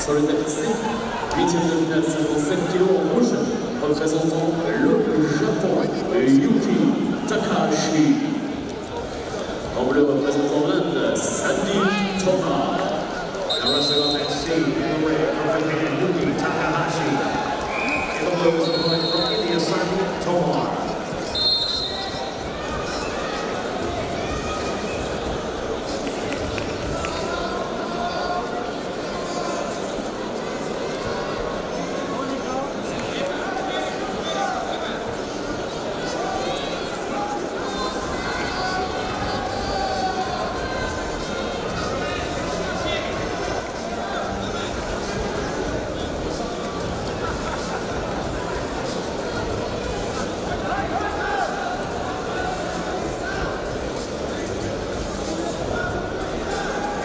Sur le tapis 8 de finale 57 kg en rouge, représentant le Japon, Yuki Takahashi. En bleu, représentant l'Inde, Sandy Thomas. La wrestler FC, Yuki Takahashi. a the blue is from i n d i Sandy Thomas.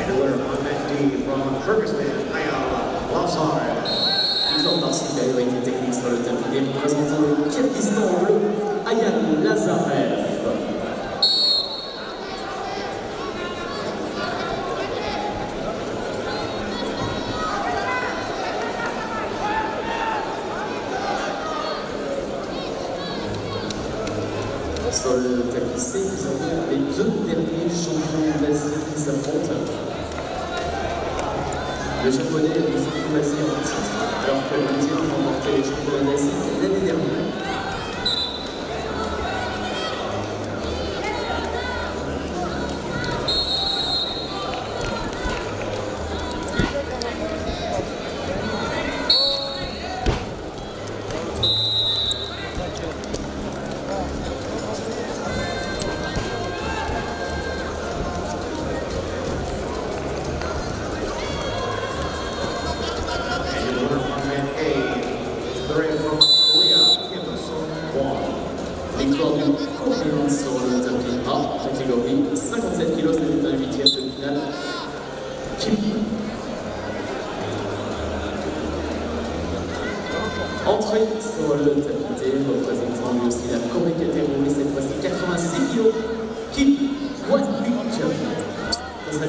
and the winner of 190 from Kyrgyzstan, Lazarev. Ils ont partielle a été technique sur le tapis Ils représentant le Kyrgyzstan bleu, Ayala Lazarev. sur le tapis C, nous avons les deux derniers champions d'Asie qui s'affrontent le japonais est surtout de en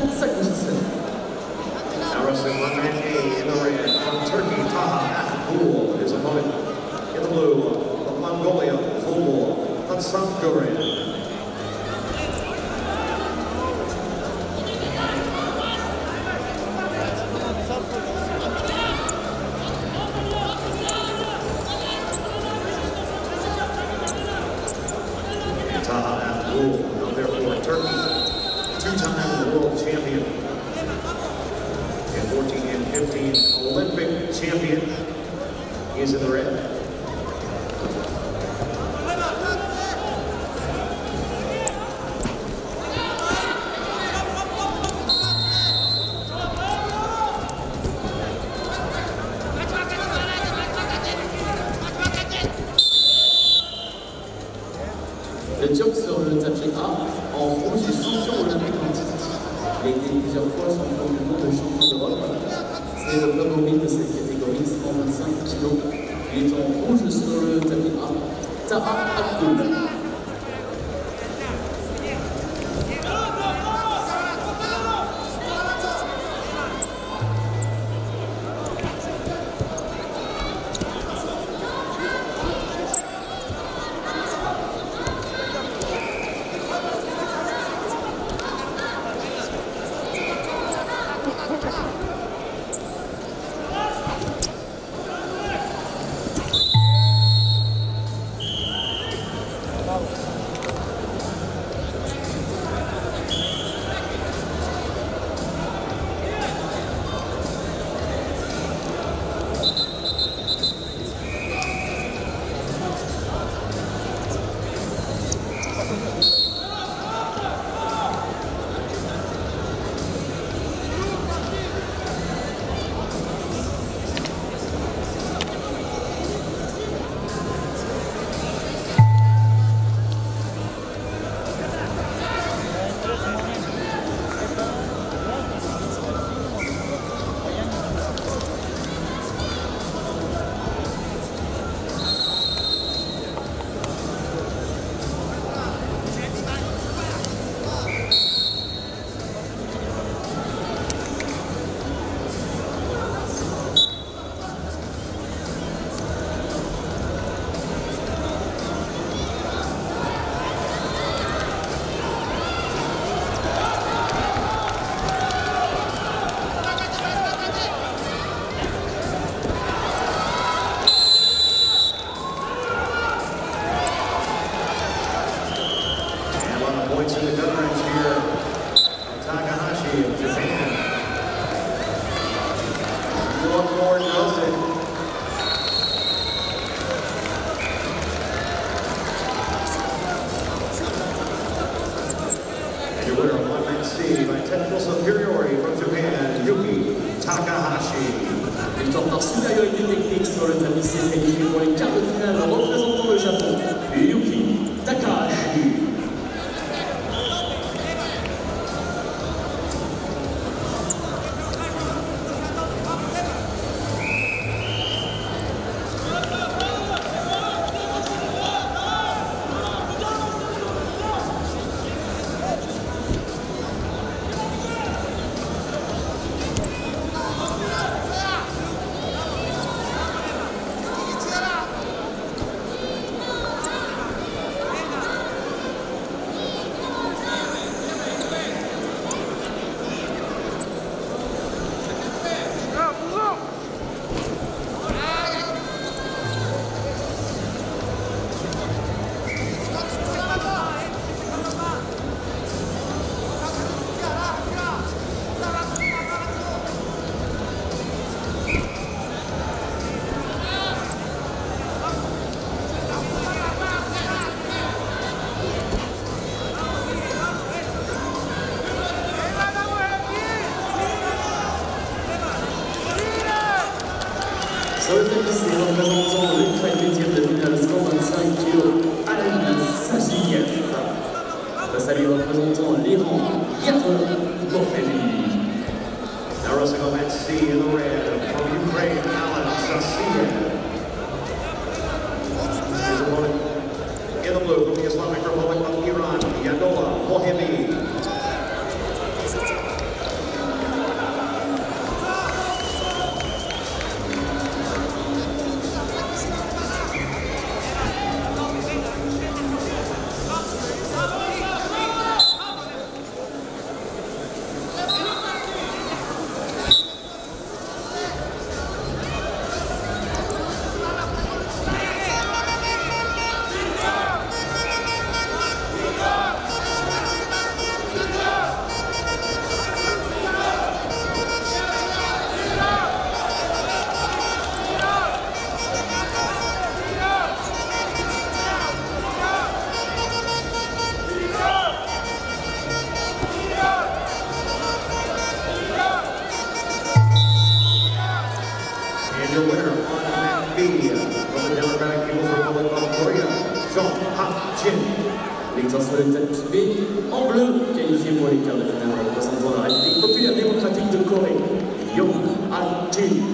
10 seconds. Now wrestling 198 in the red from Turkey, Taha Akbul. His opponent in the blue from Mongolia, Volbol Hansangurian. Taha Abdul champion. And 14 and 15 Olympic champion is in the red. Le mobile de cette catégorie, 125 kg. Il est en rouge sur le tapis A. Taha Abdul. by technical superiority from Japan, Yuki Takahashi. Toronto, Lyon, Yette, Montpellier. Now we're also going to see Jim. L'extinction de privée, en bleu, qualifié pour les quarts de finale de la République populaire démocratique de Corée, Yong al jin